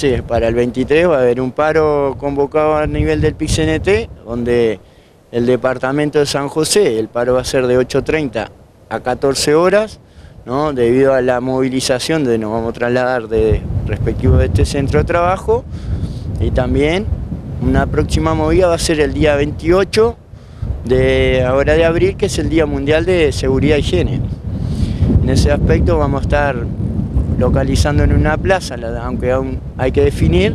Sí, para el 23 va a haber un paro convocado a nivel del PICNT, donde el departamento de San José, el paro va a ser de 8.30 a 14 horas, ¿no? debido a la movilización de nos vamos a trasladar de respectivo de este centro de trabajo y también una próxima movida va a ser el día 28 de ahora de abril, que es el Día Mundial de Seguridad y Higiene. En ese aspecto vamos a estar localizando en una plaza, aunque aún hay que definir,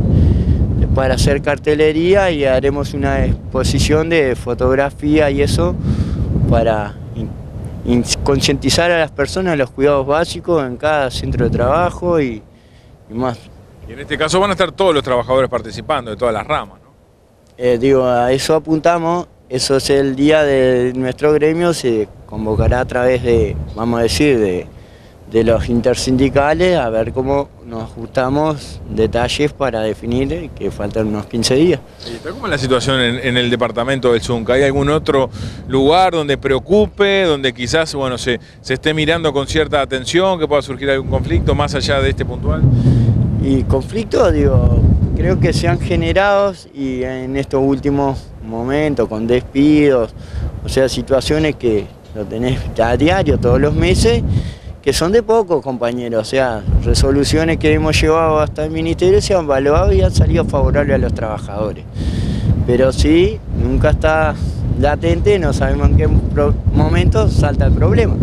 para hacer cartelería y haremos una exposición de fotografía y eso para concientizar a las personas de los cuidados básicos en cada centro de trabajo y, más. Y en este caso van a estar todos los trabajadores participando de todas las ramas, ¿no? Eh, digo, a eso apuntamos, eso es el día de nuestro gremio, se convocará a través de, vamos a decir, de de los intersindicales a ver cómo nos ajustamos detalles para definir que faltan unos 15 días. ¿Está cómo es la situación en, el departamento del Zunca? ¿Hay algún otro lugar donde preocupe, donde quizás bueno, se, se esté mirando con cierta atención, que pueda surgir algún conflicto más allá de este puntual? Y conflictos, digo, creo que se han generado y en estos últimos momentos con despidos, o sea, situaciones que lo tenés a diario, todos los meses, que son de pocos compañeros, o sea, resoluciones que hemos llevado hasta el ministerio se han evaluado y han salido favorables a los trabajadores. Pero sí, nunca está latente, no sabemos en qué momento salta el problema.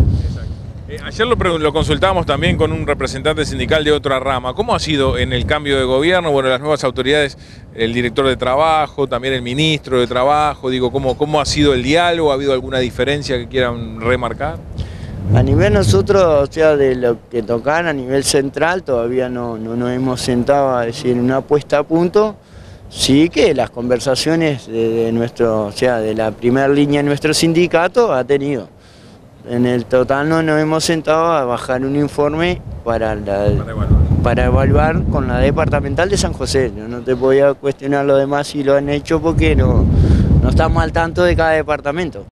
Eh, ayer lo, lo, consultamos también con un representante sindical de otra rama. ¿Cómo ha sido en el cambio de gobierno? Bueno, las nuevas autoridades, el director de trabajo, también el ministro de trabajo, digo, ¿cómo, cómo ha sido el diálogo? ¿Ha habido alguna diferencia que quieran remarcar? A nivel nosotros, o sea, de lo que tocan a nivel central, todavía no, nos hemos sentado a decir una puesta a punto. Sí que las conversaciones de, nuestro, o sea, de la primera línea de nuestro sindicato ha tenido. En el total no nos hemos sentado a bajar un informe para, para, evaluar. con la departamental de San José. No, no te podía cuestionar lo demás si lo han hecho porque no, no estamos al tanto de cada departamento.